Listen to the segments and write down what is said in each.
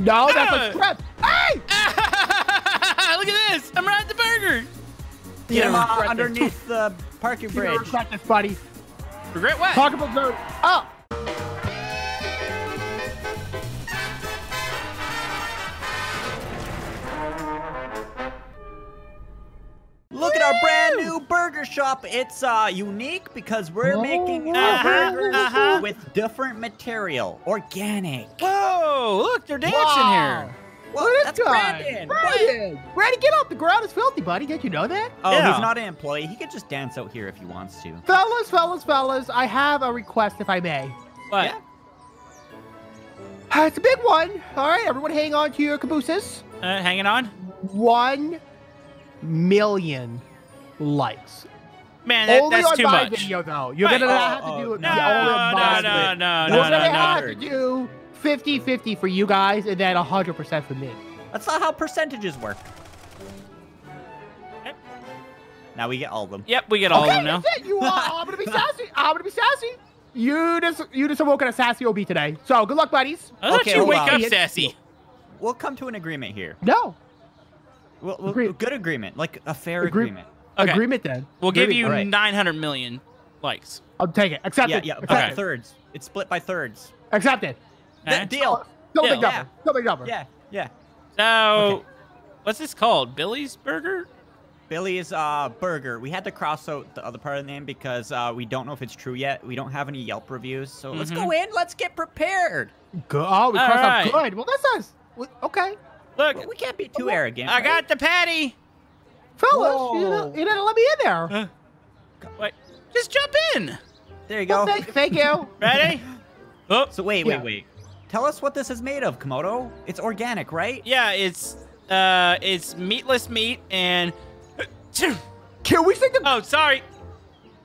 No, that's Ah. a strip. Hey! Look at this. I'm riding the burger. Get him Yeah, uh, underneath the parking this. You bridge. regret this, buddy. Regret what? Talk about the. Oh! Burger shop. It's uh unique because we're Oh, making uh-huh, burgers uh-huh. with different material, organic. Whoa, look, they're dancing Wow. here. Whoa, Look at that's this guy. Brandon. What? Brandon! Brandon, get up. The ground is filthy, buddy. Did you know that? Oh, Yeah. he's not an employee. He could just dance out here if he wants to. Fellas, fellas, fellas, I have a request, if I may. What? Yeah. Uh, It's a big one. All right, everyone hang on to your cabooses. Uh, hanging on? One million likes. Man, that, only that's on too my much. video, though. You're Wait. going to Oh, have to oh, do it. No, yeah, only no, on no, my no, video. no, We're no, We're no, going to no. have to do 50-50 for you guys and then 100% for me. That's not how percentages work. Yep. Now we get all of them. Yep, we get all okay, of them now. that's it. You are. I'm gonna be sassy. I'm gonna be sassy. You just you just awoken a sassy OB today. So good luck, buddies. I thought Okay, you hold wake on. up Idiot. sassy. We'll come to an agreement here. No We'll, we'll- Agree- good agreement, like a fair Agree- agreement. Okay. agreement then. We'll give you All right. 900 million likes. I'll take it. Accept Yeah, it. yeah, Accept by it. thirds. It's split by thirds. Accept it. Okay? D- deal. No Yeah. big number. No big number. Yeah, yeah. So, Okay. what's this called? Billy's Burger? Billy's uh, Burger. We had to cross out the other part of the name because uh, we don't know if it's true yet. We don't have any Yelp reviews. So let's Mhm. go in. Let's get prepared. Good. Oh, we crossed right. out good. Well, that's nice. We- Okay, Look, We can't be too arrogant. I right? got the patty. Fellas, you didn't, you didn't let me in there. Uh, Wait, just jump in. There you Well, go. thank, thank you. Ready? oh, So wait, Yeah. wait, wait. Tell us what this is made of, Camodo. It's organic, right? yeah, it's uh, it's meatless meat and. Can we think the? Oh, sorry,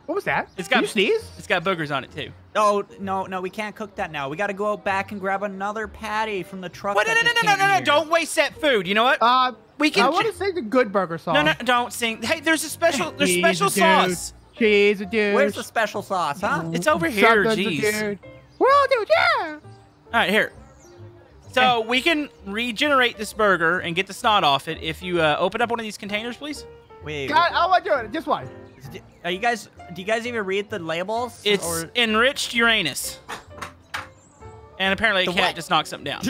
what was that? It's Did got- you sneeze? it's got boogers on it too. Oh no, no, we can't cook that now. We got to go out back and grab another patty from the truck. What? No, no, no, no, no, no, no! Don't waste that food. You know what? Uh, we can. I want to sing the Good Burger song. no, no, don't sing. Hey, there's a special. There's She's special dude. sauce. She's a dude. Where's the special sauce, huh? It's over here. Something's a Jeez. dude. Well, dude, yeah. All right, here. So we can regenerate this burger and get the snot off it if you uh, open up one of these containers, please. Wait, God, I want to do it. Just one. Are you guys? Do you guys even read the labels? It's Or- enriched Uranus. And apparently a The cat what? just knocked something down.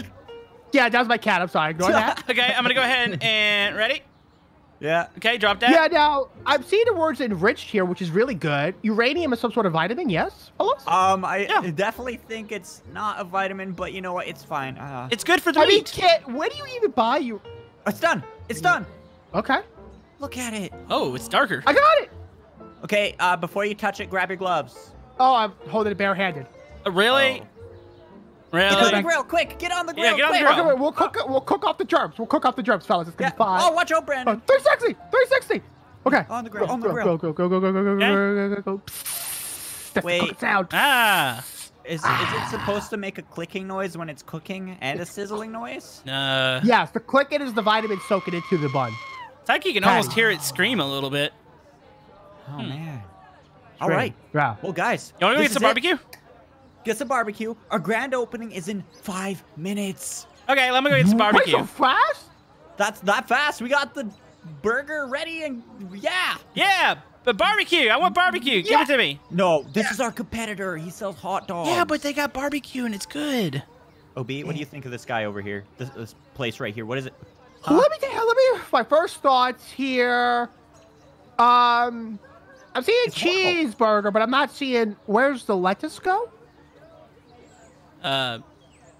Yeah, that was my cat. I'm sorry. Ignore that. okay, I'm gonna go ahead and ready. yeah. Okay, drop that. Yeah, now I'm seeing the words enriched here, which is really good. Uranium is some sort of vitamin, yes? Fellas? Um, I Yeah. definitely think it's not a vitamin, but you know what? It's fine. Uh, It's good for the I mean, meat. kid, where do you even buy you? it's done. It's done. Okay, Look at it. oh, it's darker. I got it. Okay. Uh, before you touch it, grab your gloves. Oh, I'm holding it barehanded. Uh, really? Oh. Really? Get on the grill, quick! Get on the grill, Yeah, get on the grill. Okay, wait, we'll cook. We'll cook off the germs. We'll cook off the germs, fellas. It's gonna Yeah. be fine. Oh, watch out, Oh, Brandon. 360, 360. Okay. On the grill, Go, on the grill. Go, go, go, go, go, go, go, Okay. go, go, go, go. Psst. That's Wait. the cooking sound. Ah. Is, is it supposed to make a clicking noise when it's cooking and a sizzling noise? Uh, Yes, the clicking is the vitamin soaking into the bun. it's like you can almost hear it scream a little bit. Oh man. It's All great. right. Yeah. Well, guys, You wanna get some is it. barbecue? Get some barbecue. Our grand opening is in five minutes. Okay, let me go get some barbecue. Wait, barbecue. so fast? That's that fast. We got the burger ready and yeah. Yeah, but barbecue. I want barbecue. Give it to me. No, this is our competitor. He sells hot dogs. Yeah, but they got barbecue and it's good. Ob, what do you think of this guy over here? This, this place right here. What is it? Let me tell let me my first thoughts here. Um I'm seeing It's horrible. cheeseburger, but I'm not seeing where's the lettuce go? Uh,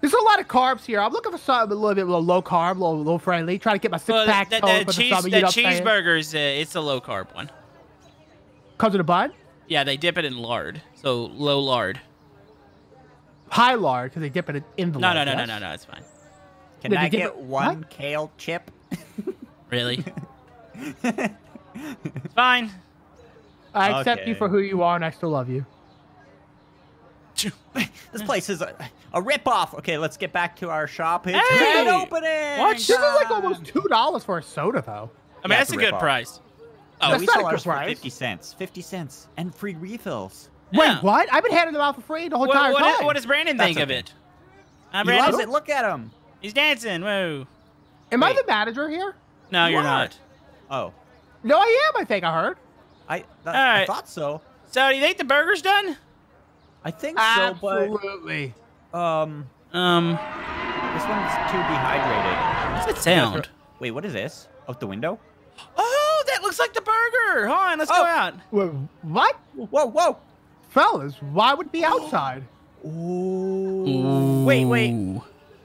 There's a lot of carbs here. I'm looking for something a little bit low carb, a little, little friendly. Trying to get my six well, pack the, going the, the cheese, the You know what I'm saying? cheeseburgers, uh, it's a low carb one. Comes in a bun. Yeah, they dip it in lard, so low lard. High lard because they dip it in the No, lard. no, no, no, yes? no, no, it's fine. Can Did I get it- one what? kale chip? Really? it's fine. I accept you for who you are, and I still love you. this place is a, a rip-off. Okay, let's get back to our shop. It's Hey! grand opening. Watch- This is like almost two dollars for a soda, though. I mean, Yeah, that's it's a a good rip-off. price. Oh, That's we not sell a ours for price. 50 cents. 50 cents. And free refills. Yeah. Wait, what? I've been handing them out for free the whole What, entire what, time. what does Brandon That's think of it? Uh, He Brandon? loves it. Look at him. He's dancing. Whoa. Am I the manager here? No, you're You are. not. Oh, No, I am. I think I heard. I, that, All right. I thought so. So, do you think the burger's done? I think so, but... Absolutely. but um, Um, this one's too dehydrated. what's that sound? Wait, what is this? Out the window? Oh, that looks like the burger. Hold on, let's go Oh. out. Wait, what? Whoa, whoa! Fellas, why would it be outside? Ooh. Wait, wait.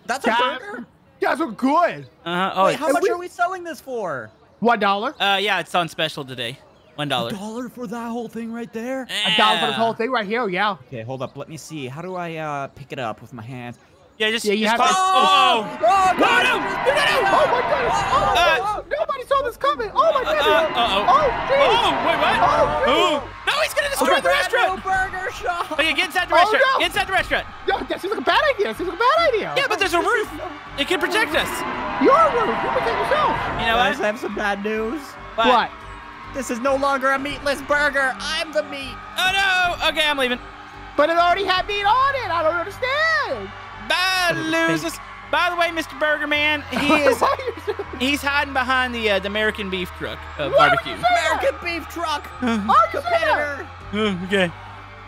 That's a Guys, burger? guys are good. Uh, oh, wait, how much we- are we selling this for? One dollar. uh, yeah, it's on special today. One dollar. dollar for that whole thing right there? A dollar for this whole thing right here. Yeah. Okay, hold up. Let me see. How do I uh pick it up with my hands? Yeah, just, Yeah, you just have to- pop- Oh, Oh, no, no, no, Oh my goodness! Oh my Uh, goodness! Nobody saw this coming! Oh my Uh, goodness! uh, uh-oh. Oh, jeez! Oh, wait, what? Oh, Oh, no, he's gonna destroy the restaurant. burger shop. Okay, get inside the restaurant. Oh, no. Get inside the restaurant. No, that seems like a bad idea. That seems like a bad idea. Yeah, but there's a roof. It can protect us. You're rude. You protect yourself. You know Guys, I have some bad news. What? This is no longer a meatless burger. I'm the meat. Oh no. Okay, I'm leaving. But it already had meat on it. I don't understand. Bye, losers. By the way, Mr. Burger Man, he is he's hiding behind the uh, the American beef truck uh, What barbecue. was that? American beef truck. Are you Competitor. okay.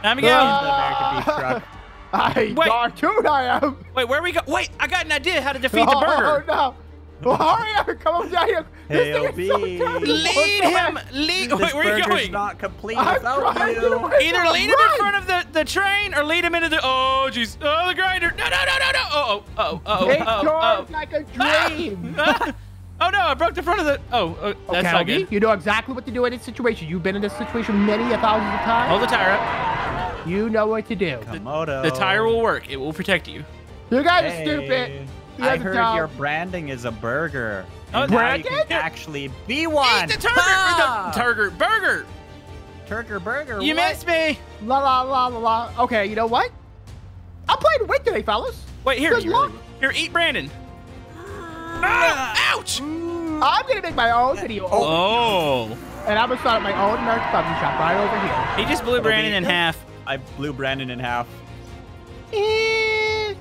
Time to go. Uh, the American beef truck. I Wait. cartoon I am. Wait, where are we go? Wait, I got an idea how to defeat the Oh burger. no! Well, hurry up! Come on down here. This thing is so Lead him. Lead. This Wait, where are you burger's going? not complete I'm without trying you. Either lead him in front of the, the train or lead him into the. Oh, jeez. Oh, the grinder. No, no, no, no, no. Oh, oh, oh, It oh, turns oh. like a Ah! dream. Ah! oh no, I broke the front of the. Oh, uh, that's okay, not good. you know exactly what to do in this situation. You've been in this situation many a thousands of times. Hold the tire up. You know what to do. Camodo. The tire will work. It will protect you. You guys Hey, are stupid. You I heard dumb. your branding is a burger. Oh, And now you can actually be one. Eat the turger. Ha! The turger. Burger. Turker burger. You what? missed me. La la la la la. Okay, you know what? I'm playing to win today, fellas. Wait, here. Good luck. Here, eat Brandon. Oh, ouch. I'm gonna make my own video, Oh. oh. and I'm gonna start my own American barbecue shop right over here. He just blew Brandon in half. I blew Brandon in half. Eh.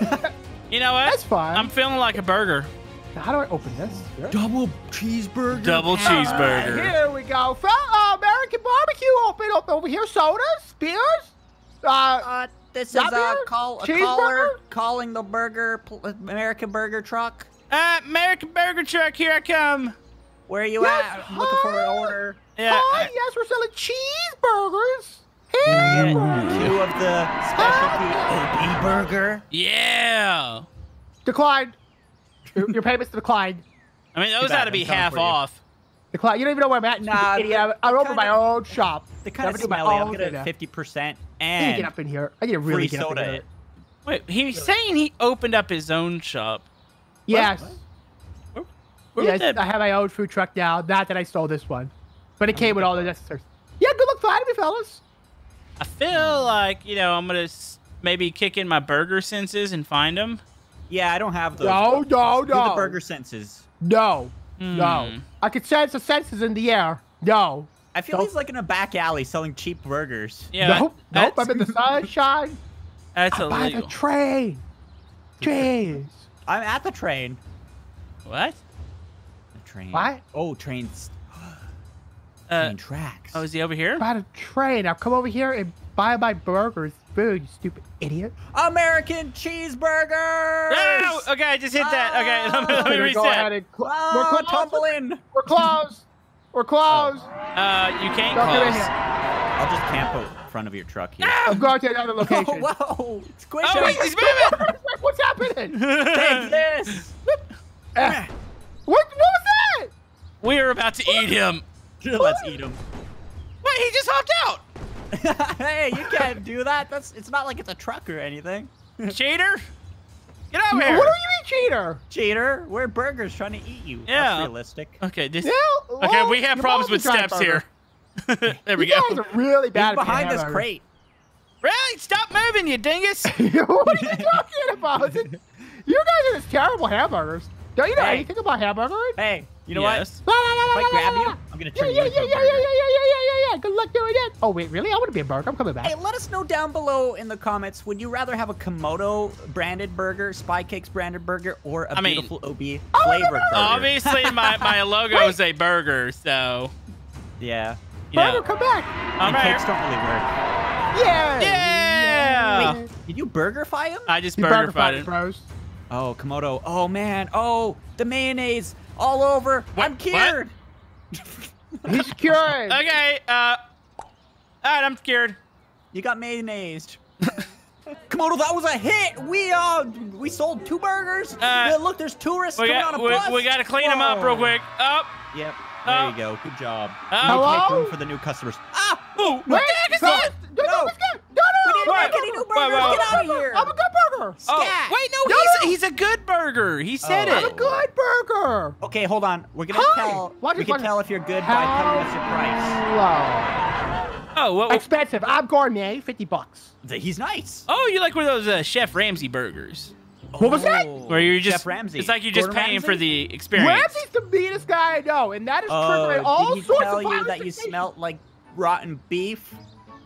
You know what? That's fine. I'm feeling like a burger. How do I open this? Double cheeseburger. Double cheeseburger. Alright, here we go. Fel- uh, American barbecue open up over here. Sodas, beers. Uh, Uh, this is Not a beer? call a Cheeseburger? caller calling the burger American burger truck. Uh, American Burger Truck, here I come. Where are you Yes, at? I'm looking for an order. Yeah. hi, yes, we're selling cheeseburgers. Hamburgers. Two of the specialty OB burger. Yeah. Declined. Your, your payments declined. I mean, those bad, ought to be half for you. off. Declined. You don't even know where I'm at. you Nah, stupid idiot. I'm, I'm they're over my own shop. They're kind I'm of do my smelly. I'll own get a fifty percent I need get up in here. I need to really free get up in here. Wait, he's saying he opened up his own shop. Yes. Where yes, would that- I have my own food truck now. Not that I stole this one, but it came with all the necessary. Yeah, good luck finding me, fellas. I feel like, you know, I'm going to maybe kick in my burger senses and find them. Yeah, I don't have those. No, no, Do no. the burger senses. No, Hmm. no. I could sense the senses in the air. No. I feel Nope. he's like in a back alley selling cheap burgers. Yeah. nope. Nope. I'm in the sunshine. that's I'm by the train. Jeez. I'm at the train. What? The train. What? Oh, trains. Uh, tracks. oh, is he over here? By the train. Now come over here and buy my burgers. Food, you stupid idiot. American cheeseburgers. No! Okay, I just hit that. Okay, let me, let me Here, go ahead reset. and cl- Oh, we're closed. tumbling. We're closed. We're closed. Uh, you can't Don't close. I'll just camp out in front of your truck here. I'm going to another Oh, location. whoa! It's quick. Oh, wait, he's moving! What's happening? Take this. Eh. what, what was that? we are about to eat him. Let's eat him. Wait, he just hopped out. hey, you can't do that. That's. It's not like it's a truck or anything. Cheater. Get over here. What do you mean, cheater? Cheater, we're burgers trying to eat you. Yeah. That's realistic. Okay, this. Yeah, Okay, we have problems with a giant steps here. there we You go. guys are really He's bad at behind this hamburgers. crate. Really? Stop moving, you dingus. what are you talking about? you guys are just terrible hamburgers. Don't you know Hey. anything about hamburgers? Hey, you know yes. La, la, la, la, what? If I grab you. I'm gonna Yeah, turn yeah, you yeah, into yeah, a yeah, burger. yeah, yeah, yeah, yeah, Yeah, good luck doing it. Oh wait, really? I want to be a burger. I'm coming back. Hey, let us know down below in the comments. Would you rather have a Camodo branded burger, Spy Cakes branded burger, or a I mean- beautiful OB wanna oh, flavored burger. burger? Obviously, my, my logo is a burger, so Yeah. you know. Burger, come back. I'm And right cakes don't really work. Yeah. Yeah. Wait, did you burgerfy him? I just You burger burger fight fight, bros. Oh, Camodo. Oh man. Oh, the mayonnaise all over. What- I'm cured. He's cured. Okay, uh, all right, I'm scared. You got mayonnaise. Camodo, that was a hit. We uh, we sold two burgers. Uh, look, there's tourists We coming got on a we, bus. we got to clean them up real quick. Up. Yep. There Oh. you go. Good job. Oh. We need to Hello? make room for the new customers. Ah! Ooh, Wait, what the heck is fellas, that? No, no, No. let's go. No, no, We didn't no, make any new no. burgers. wait. Get out of here. I'm a good burger. Oh, wait, no, No, he's no. he's a good burger. He said Oh. I'm a good burger. Okay, hold on. We're gonna Hi. tell. Watch we can watch tell if you're good by telling us your price. Hello. Oh, what, what- Expensive. I'm gourmet. Fifty bucks. He's nice. oh, you like one of those uh, Chef Ramsay burgers, What was that? Oh, where you're just Chef Ramsay. It's like you're just Gordon paying for the experience. Ramsay's the meanest guy I know, and that is Oh, triggering all did he sorts tell of you that you sensations. smelt like rotten beef?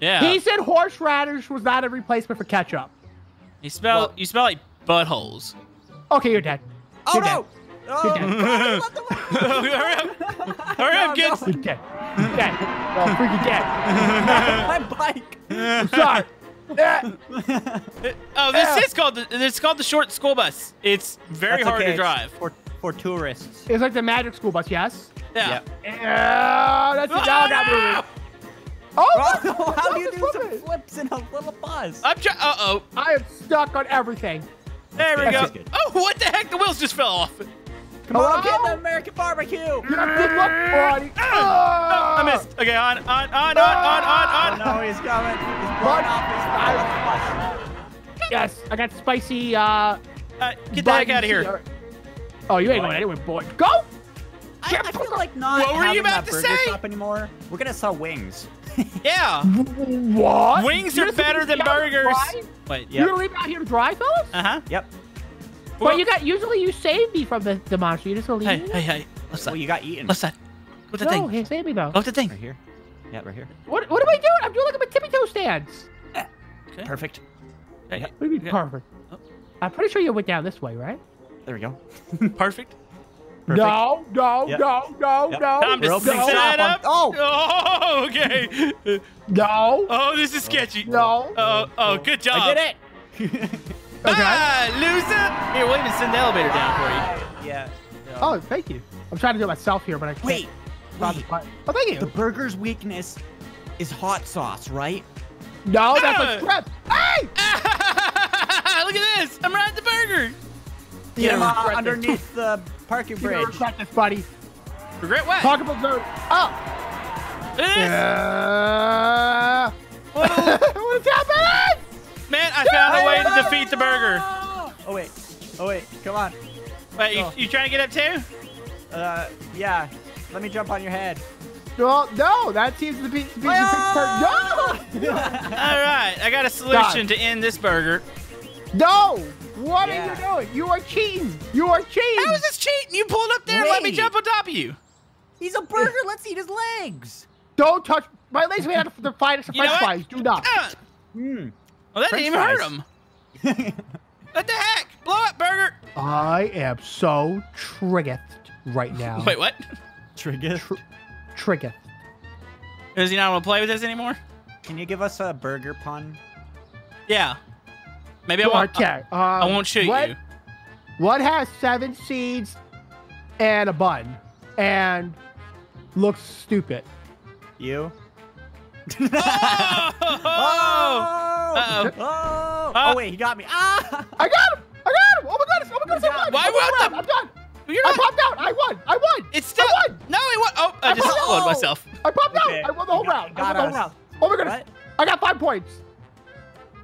Yeah. He said horseradish was not a replacement for ketchup. you smell Well- you smell like buttholes. Okay, you're dead. Oh You're no! Oh, You're dead. God, he left the hurry up! Hurry up, No, kids! You're dead. You're dead. Oh, freaking dead. My bike. I'm sorry. Eh, Oh, this Yeah. is called the, it's called the short school bus. It's very That's hard okay, to drive. for for tourists. it's like the magic school bus, yes? Yeah. Yep. Yeah, that's it. Now I got Ah! moving. Oh, Oh, how do you do some flipping. flips in a little bus? I'm trying. Uh oh. I am stuck on everything. There we That's go. good. Oh, what the heck? The wheels just fell off. Come on, get Hello? the American barbecue. You have good luck, buddy. Oh, I missed. Okay, on, on, on, on, on, Oh on, on. no, he's coming. He's Run. blowing off his fire bus. Yes, I got spicy. Uh, Uh, get the heck out of here. Oh, you ain't going anywhere, boy. Go! I, I feel like not What were you having about that to burger say? shop anymore. We're gonna sell wings. Yeah. What? Wings You're are better than me out to burgers. Wait. Yeah. You're gonna leave out here to dry, fellas? Uh huh. Yep. Well, you got usually you save me from the, the monster. You just gonna leave Hey, me. hey, hey. What's Well, you got eaten. What's that? What's the no, thing? hey, save me though. What's the thing? Right here. Yeah, right here. What what am I doing? I'm doing like a tippy toe stance. Okay. Perfect. Hey, Yep. What do you mean Yeah. perfect? Oh. I'm pretty sure you went down this way, right? There we go. Perfect. Perfect. No, no, Yep. no, no, Yep. no. Time to We're set shop up. Oh! Oh, okay. No. Oh, this is sketchy. No. Oh, oh, good job. I did it. Okay. Ah, loser. Here, we'll even send the elevator down for you. yeah. Oh, thank you. I'm trying to do it myself here, but I can't. Wait. Stop wait. Oh, thank you. The burger's weakness is hot sauce, right? No, that's Ah. a strip. Hey! Look at this. I'm riding the burger. Get him Yeah, uh, underneath the parking this. You're gonna bridge. regret this, buddy. Regret what? Talk about zone. Oh. Look. Uh, what is happening? Man, I found a way to defeat the burger. Oh wait. Oh wait. Come on. Wait, you, you trying to get up too? Uh, yeah. Let me jump on your head. No, no, that seems to be, to be the Ah! big part. All right, I got a solution to end this burger. No! No! What Yeah. are you doing? You are cheating! You are cheating! How is this cheating? You pulled up there and let me jump on top of you. He's a burger. Let's eat his legs. Don't touch my legs We out of the finest of You know French what? fries. Do not. Ah. Hmm. Well, that French didn't even hurt him. What the heck? Blow up, burger. I am so triggered right now. Wait, what? Trigger. Triggered. Does he not want to play with us anymore? Can you give us a burger pun? Yeah. Maybe I won't. Okay. Um, I won't shoot what, you. What has seven seeds and a bun and looks stupid? You? Oh! Oh! Uh-oh. Oh! Uh, oh wait, he got me. Ah! I got him! I got him! Oh my goodness! Oh my goodness! I won! Why I won won't round. the- I'm done! You're I not. popped out! I won! I won! It's still. I won! No, it won. Oh, I I just won. exploded Oh. myself. I popped Okay, out! I won the whole you got- round! I got won the whole us. round! Oh my goodness! What? I got five points!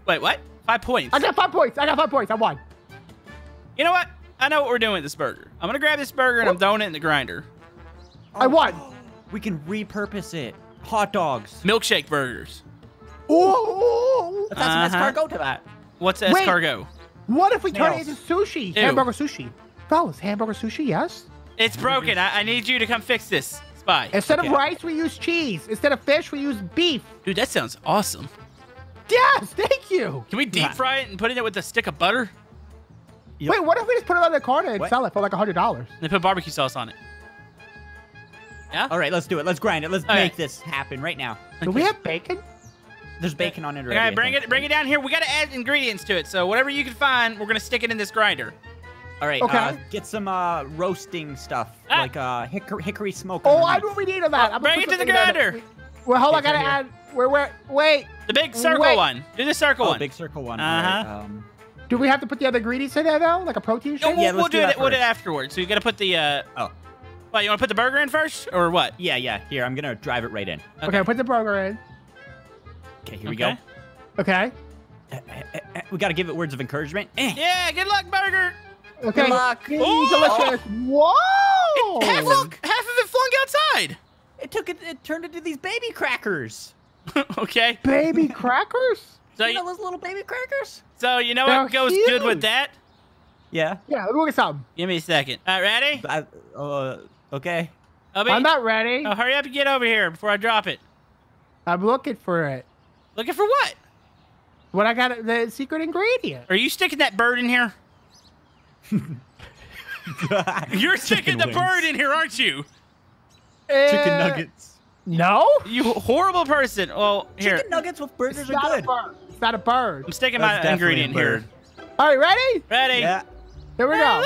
Wait, what? Five points. I got five points! I got five points! I won! You know what? I know what we're doing with this burger. I'm gonna grab this burger and I'm throwing it in the grinder. I won! We can repurpose it. Hot dogs. Milkshake burgers. Ooh! Let's add some escargot to that. What's Wait. escargot? What if we turn Nails. it into sushi? Ew. Hamburger sushi. Fellas, hamburger sushi, yes? It's broken. I, I need you to come fix this. Spy. Instead Okay. of rice, we use cheese. Instead of fish, we use beef. Dude, that sounds awesome. Yes, thank you. Can we deep fry it and put it in with a stick of butter? Yep. Wait, what if we just put it on the cart and What? sell it for like a hundred dollars? And then put barbecue sauce on it. Yeah? All right, let's do it. Let's grind it. Let's Okay. make this happen right now. Do we have bacon? There's bacon on it already. Okay, I bring it bring it down here. We gotta add ingredients to it. So whatever you can find, we're gonna stick it in this grinder. All right. Okay. Uh, get some uh, roasting stuff Ah. like uh, hickory, hickory smoke. Oh, I know what we need of that. I'm gonna Bring it to the something in there. grinder. Well, hold on, I gotta right add. Where, where? Wait. The big circle Wait. one. Do the circle Oh, one. big circle one. Uh-huh. All right, um, Do we have to put the other ingredients in there though, like a protein No, shake? we'll, Yeah, we'll let's do, do it. We'll do it afterwards. So you gotta put the. uh oh, What? You wanna put the burger in first, or what? yeah, yeah. Here, I'm gonna drive it right in. Okay, put the burger in. Okay, here we Okay. go. Okay. We gotta give it words of encouragement. Eh. Yeah. Good luck, burger. Okay. luck. Yay, Oh! delicious. Whoa! Half, of, half of it flung outside. It took it. It turned into these baby crackers. okay. Baby crackers? So you know those little baby crackers? so you know They're what goes good with that? Yeah. Yeah, let me look at something. Give me a second. All right, ready? I, uh, okay. Obi, I'm not ready. oh, hurry up and get over here before I drop it. I'm looking for it. Looking for what? What I got the secret ingredient. Are you sticking that bird in here? You're sticking the wings. bird in here, aren't you? Chicken Uh, nuggets. No. You horrible person. Well, here. Chicken nuggets with burgers It's are not a good. bird. It's not a bird. I'm sticking That's my ingredient here. bird. All right, ready? Ready? Yeah. Here we go.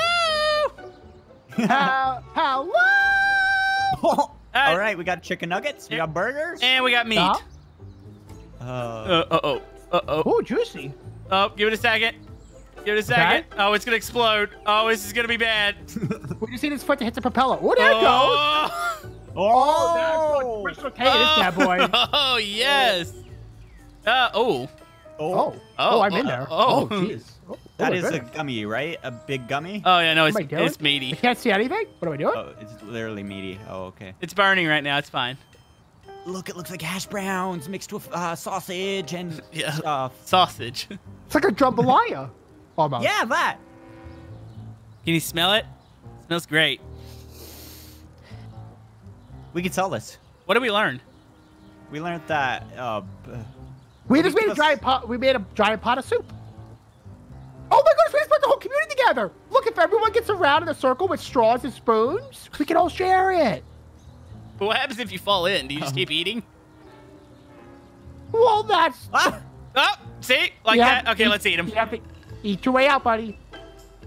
Hello? Uh, hello. All right, we got chicken nuggets. We got burgers. And we got meat. Huh? Uh, Uh oh. Uh oh. Oh, juicy. Oh, give it a second. Give it a second. Oh, it's gonna explode. Oh, this is gonna be bad. We just need his foot to hit the propeller. Oh, there it goes. Oh. Oh, oh, there's okay, this bad boy. Oh yes. Uh oh. Oh, Oh, oh, I'm in there. oh. Oh, jeez. Oh, that oh, is a gummy, right? A big gummy. Oh yeah, no, it's What am I doing? it's I meaty. can't see anything. What am I doing? Oh, it's literally meaty. Oh, okay. It's burning right now. It's fine. Look, it looks like hash browns mixed with uh, sausage and Yeah. stuff. Sausage. It's like a jambalaya. Almost. Yeah, that. Can you smell it? smells great. We can sell this. What did we learn? We learned that. Uh, We just made a just- giant pot. We made a giant pot of soup. Oh my goodness! We just put the whole community together. Look, if everyone gets around in a circle with straws and spoons, we can all share it. But what happens if you fall in? Do you just keep eating? Well, that's ah! Oh, see? Like You that? have- Okay, let's eat them. You have to eat your way out, buddy.